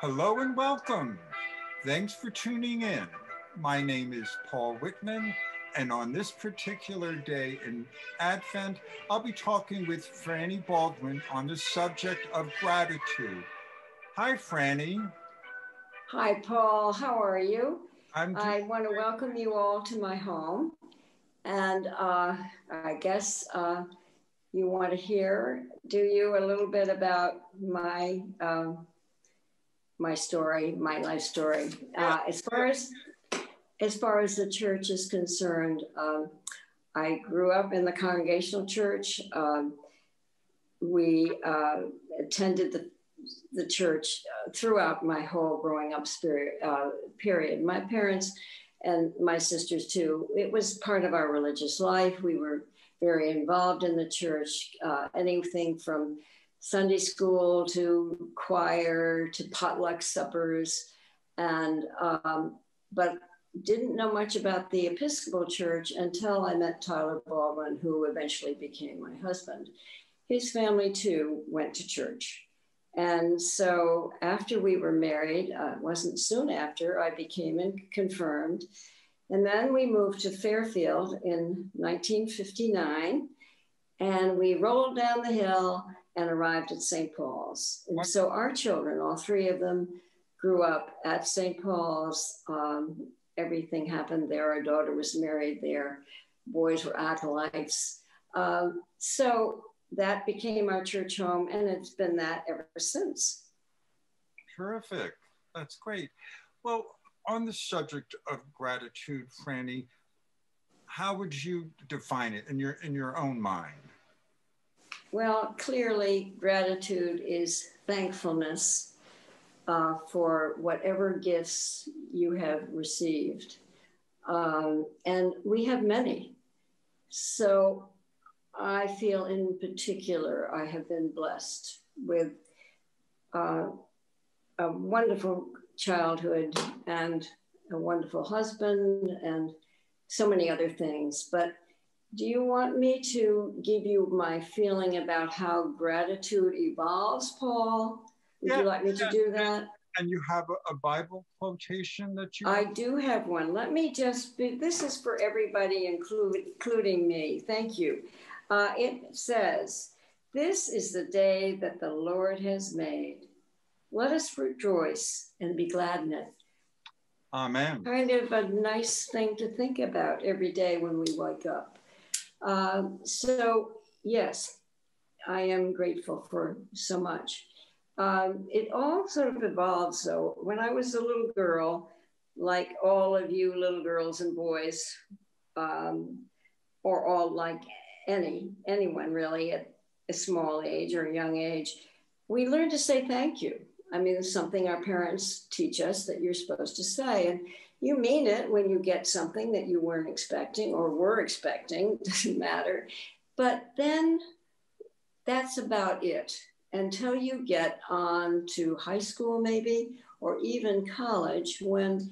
Hello and welcome. Thanks for tuning in. My name is Paul Whitman, and on this particular day in Advent, I'll be talking with Frannie Baldwin on the subject of gratitude. Hi, Frannie. Hi, Paul. How are you? I'm I want to welcome you all to my home. And uh, I guess uh, you want to hear, do you, a little bit about my um, my story, my life story. Uh, as far as as far as the church is concerned, um, I grew up in the Congregational Church. Um, we uh, attended the the church uh, throughout my whole growing up spirit, uh, period. My parents and my sisters too. It was part of our religious life. We were very involved in the church. Uh, anything from Sunday school to choir to potluck suppers, and um, but didn't know much about the Episcopal Church until I met Tyler Baldwin, who eventually became my husband. His family too went to church. And so after we were married, uh, wasn't soon after, I became confirmed. And then we moved to Fairfield in 1959. And we rolled down the hill and arrived at St. Paul's. And so our children, all three of them, grew up at St. Paul's. Um, everything happened there. Our daughter was married there. Boys were acolytes. Um, so that became our church home, and it's been that ever since. Terrific. That's great. Well, on the subject of gratitude, Frannie, how would you define it in your in your own mind? Well, clearly, gratitude is thankfulness uh, for whatever gifts you have received. Um, and we have many. So I feel in particular I have been blessed with uh, a wonderful childhood and a wonderful husband and so many other things. But do you want me to give you my feeling about how gratitude evolves, Paul? Would yeah, you like me yeah. to do that? And you have a, a, Bible quotation that you. I do have one. Let me just. Be, this is for everybody, include, including me. Thank you. Uh, it says, This is the day that the Lord has made. Let us rejoice and be glad in it. Amen. Kind of a nice thing to think about every day when we wake up. Um, so, yes, I am grateful for so much. Um, it all sort of evolves, though. When I was a little girl, like all of you little girls and boys, um, or all like any anyone really at a small age or a young age, we learn to say thank you. I mean, it's something our parents teach us that you're supposed to say. And you mean it when you get something that you weren't expecting or were expecting, doesn't matter. But then that's about it until you get on to high school, maybe, or even college, when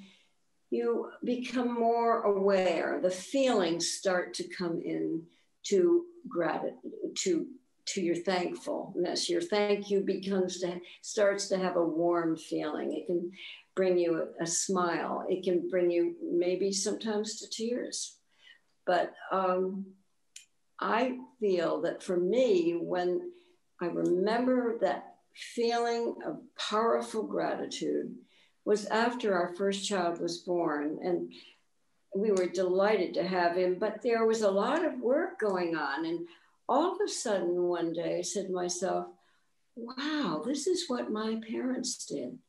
you become more aware, the feelings start to come in to gratitude, to to your thankfulness. Your thank you becomes to starts to have a warm feeling. It can bring you a, smile. It can bring you maybe sometimes to tears. But um, I feel that for me, when I remember that feeling of powerful gratitude, was after our first child was born. And we were delighted to have him, but there was a lot of work going on. And all of a sudden, one day, I said to myself, wow, this is what my parents did.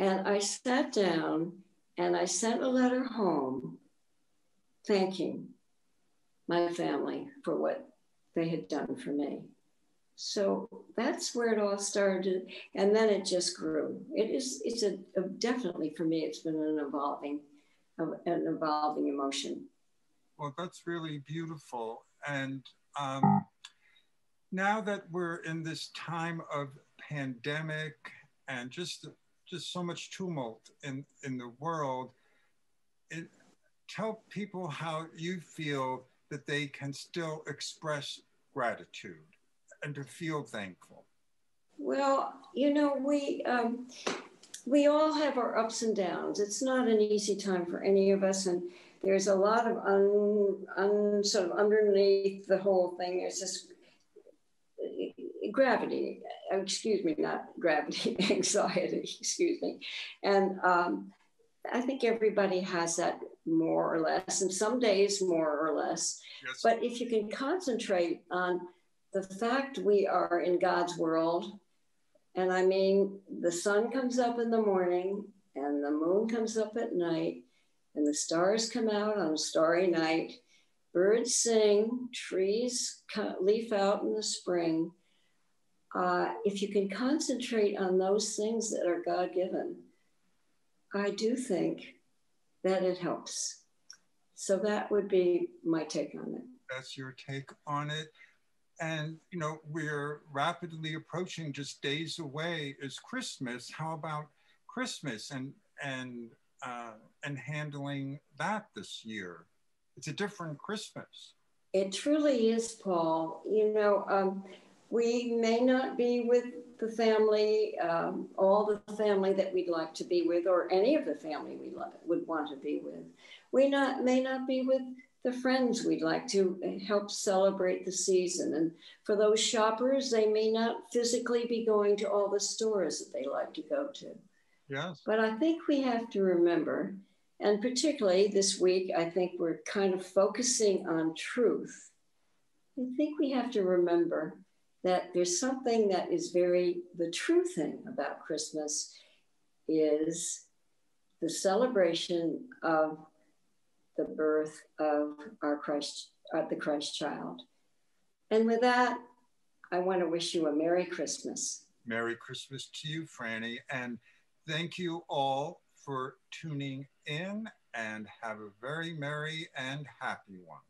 And I sat down and I sent a letter home thanking my family for what they had done for me. So that's where it all started. And then it just grew. It is, it's a, a definitely for me, it's been an evolving an evolving emotion. Well, that's really beautiful. And um, now that we're in this time of pandemic and just just so much tumult in in the world, it, tell people how you feel that they can still express gratitude and to feel thankful. Well, you know, we um, we all have our ups and downs. It's not an easy time for any of us, and there's a lot of un, un sort of underneath the whole thing. There's this gravity, excuse me, not gravity, anxiety, excuse me, and um, I think everybody has that more or less, and some days more or less. Yes. But if you can concentrate on the fact we are in God's world, and I mean, the sun comes up in the morning and the moon comes up at night, and the stars come out on a starry night. Birds sing, trees leaf out in the spring. Uh, if you can concentrate on those things that are God given, I do think that it helps. So that would be my take on it. That's your take on it. And, you know, we're rapidly approaching just days away is Christmas. How about Christmas and, and, uh, and handling that this year? It's a different Christmas. It truly is, Paul. You know, um, we may not be with the family, um, all the family that we'd like to be with, or any of the family we would want to be with. We not may not be with the friends we'd like to help celebrate the season. And for those shoppers, they may not physically be going to all the stores that they like to go to. Yes. But I think we have to remember, and particularly this week, I think we're kind of focusing on truth. I think we have to remember that there's something that is very, the true thing about Christmas is the celebration of the birth of our Christ, uh, the Christ child. And with that, I want to wish you a Merry Christmas. Merry Christmas to you, Frannie. And thank you all for tuning in and have a very merry and happy one.